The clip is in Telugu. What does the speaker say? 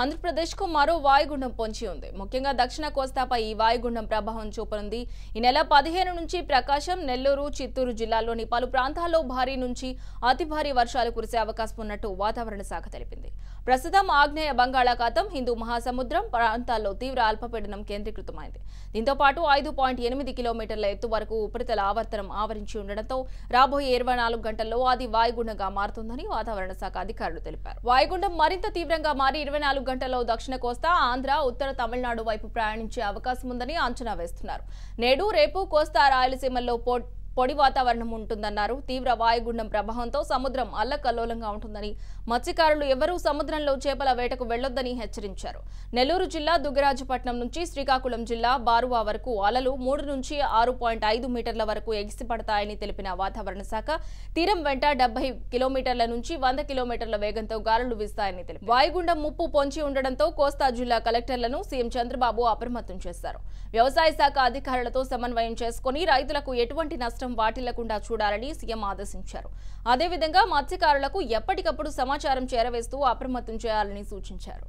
ఆంధ్రప్రదేశ్కు మరో వాయుగుండం పొంచి ఉంది. ముఖ్యంగా దక్షిణ కోస్తాపై ఈ వాయుగుండం ప్రభావం చూపనుంది. ఈ నెల పదిహేను నుంచి ప్రకాశం నెల్లూరు చిత్తూరు జిల్లాల్లోని పలు ప్రాంతాల్లో భారీ నుంచి అతి భారీ వర్షాలు కురిసే అవకాశం ఉన్నట్టు వాతావరణ శాఖ తెలిపింది. ప్రస్తుతం ఆగ్నేయ బంగాళాఖాతం హిందూ మహాసముద్రం ప్రాంతాల్లో తీవ్ర అల్పపీడనం కేంద్రీకృతమైంది. దీంతో పాటు ఐదు పాయింట్ ఎనిమిది కిలోమీటర్ల ఎత్తు వరకు ఉపరితల ఆవర్తనం ఆవరించి ఉండడంతో రాబోయే ఇరవై నాలుగు గంటల్లో అది వాయుగుండంగా మారుతుందని వాతావరణ శాఖ అధికారులు తెలిపారు. వాయుగుండం మరింత తీవ్రంగా మారి ఇరవై నాలుగు గంటల్లో దక్షిణ కోస్తా ఆంధ్ర ఉత్తర తమిళనాడు వైపు ప్రయాణించే అవకాశం ఉందని అంచనా వేస్తున్నారు. నేడు రేపు కోస్తా రాయలసీమల్లో పో- పొడి వాతావరణం ఉంటుందన్నారు. తీవ్ర వాయుగుండం ప్రభావంతో సముద్రం అల్లకల్లోలంగా ఉంటుందని మత్స్యకారులు ఎవరూ సముద్రంలో చేపల వేటకు వెళ్ళొద్దని హెచ్చరించారు. నెల్లూరు జిల్లా దుగ్గరాజపట్నం నుంచి శ్రీకాకుళం జిల్లా బారువా వరకు అలలు మూడు నుంచి ఆరు పాయింట్ ఐదు మీటర్ల వరకు ఎగిసిపడతాయని తెలిపిన వాతావరణ శాఖ తీరం వెంట డెబ్బై కిలోమీటర్ల నుంచి వంద కిలోమీటర్ల వేగంతో గాలులు వీస్తాయని తెలిపారు. వాయుగుండం ముప్పు పొంచి ఉండడంతో కోస్తా జిల్లా కలెక్టర్లను సీఎం చంద్రబాబు అప్రమత్తం చేశారు. వ్యవసాయ శాఖ అధికారులతో సమన్వయం చేసుకుని రైతులకు ఎటువంటి నష్టం వాటిల్లకుండా చూడాలని సీఎం ఆదేశించారు. అదేవిధంగా మత్స్యకారులకు ఎప్పటికప్పుడు సమాచారం చేరవేస్తూ అప్రమత్తం చేయాలని సూచించారు.